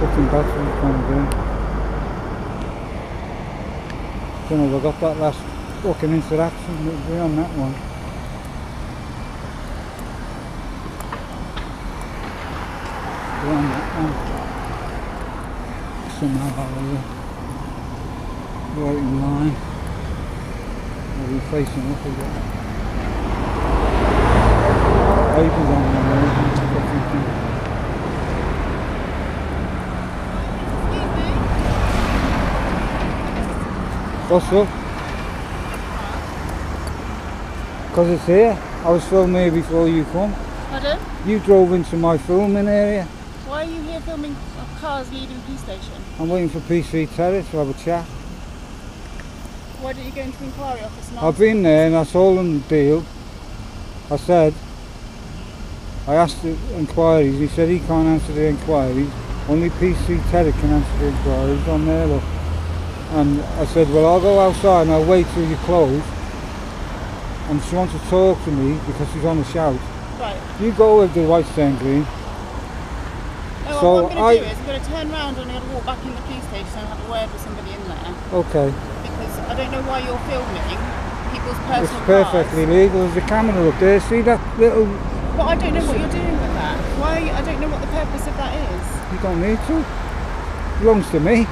Fucking battery kind of doing. Don't know if I got that last fucking interaction me on that one. On that one. Somehow I will right in line. I'll be facing up again. Papers on the road, fucking thing. What's up? Because it's here. I was filming here before you come. Pardon? You drove into my filming area. Why are you here filming cars leaving the police station? I'm waiting for PC Terrace to have a chat. Why don't you go into the inquiry office Now? I've been there and I told them the deal. I said, I asked the inquiries, he said he can't answer the inquiries. Only PC Terry can answer the inquiries on there, look. And I said, well, I'll go outside and I'll wait till you close. And she wants to talk to me because she's on a shout. Right. You go with the white stain green. Oh, So what I'm going to do is I'm going to turn around and I'm going to walk back in the police station and have a word with somebody in there Okay, because I don't know why you're filming people's personal it's perfectly cars. legal. There's a camera up there. See that little, But I don't know what you're doing with that. Why? I don't know what the purpose of that is. you don't need to. Belongs to me.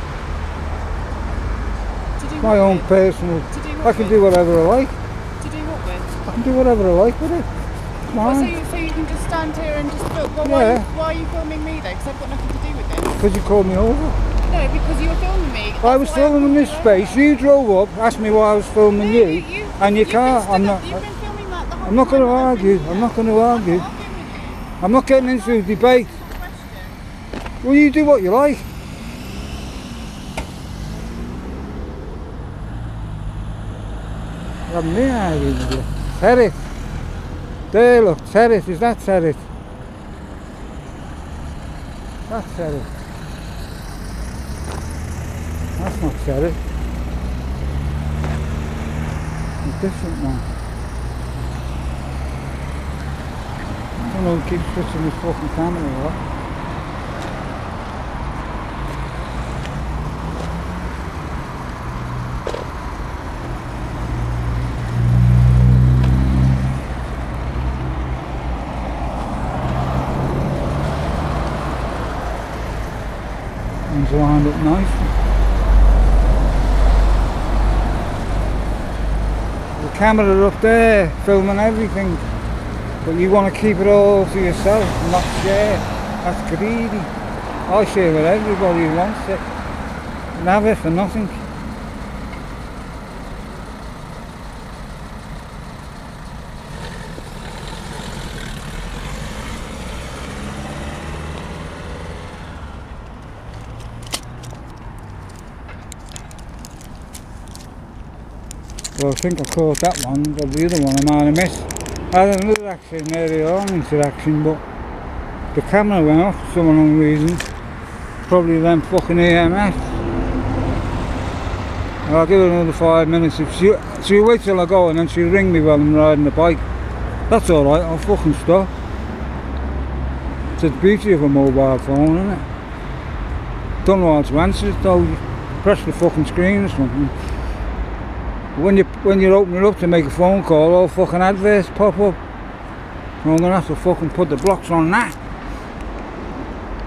My own personal To do what I can with? do whatever I like. To do what with? I can do whatever I like with it. What, so, you, so you can just stand here and just film? Well, why, Yeah. why are you filming me though? Because I've got nothing to do with this. Because you called me over. No, because you were filming me. I was filming in this you space. over. You drove up, asked me why I was filming No, you, you, and you can't. I'm not. up- You've been filming that the whole I'm not going to time that I've argue. I'm not going to argue. not arguing with you. I'm not getting into a debate. Well, you do what you like. I'm me arguing with you. Terrace. There, look, terrace. Is that terrace? That's terrace. That's not terrace. A different one. I don't know who keeps switching this fucking camera or One's lined up nicely. The camera up there, filming everything. But you want to keep it all to yourself not share. That's greedy. I share with everybody who wants it. And have it for nothing. Well, I think I caught that one, but the other one I might have missed. I had another accident earlier on, interaction, but the camera went off for some unknown reason. Probably them fucking EMS. I'll give it another five minutes. If she, she'll wait till I go and then she'll ring me while I'm riding the bike. That's alright, I'll fucking stop. It's the beauty of a mobile phone, isn't it? Don't know how to answer it though. Press the fucking screen or something. When you when you open it up to make a phone call, all fucking adverts pop up. And I'm gonna have to fucking put the blocks on that.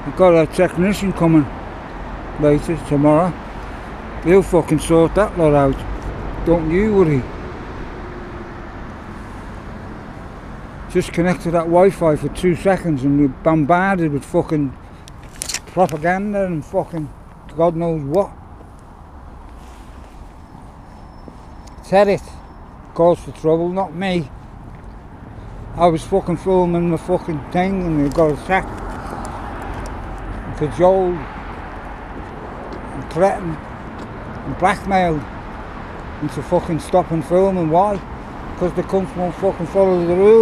I've got a technician coming later tomorrow. He'll fucking sort that lot out. Don't you worry. Just connect to that Wi-Fi for two seconds and we're bombarded with fucking propaganda and fucking God knows what. Said it. Caused the trouble, not me. I was fucking filming the fucking thing and they got attacked. And cajoled. And threatened. And blackmailed. Into fucking stopping filming. Why? Because the cunts won't fucking follow the rules.